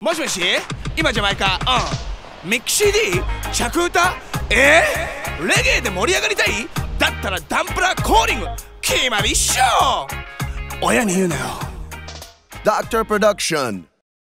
もしもし？今ジャマイカ。うん。ミックシ CD 着歌？え？ー、レゲエで盛り上がりたい？だったらダンプラーコーリング？決まりっしょ親に言うなよ。Doctor Production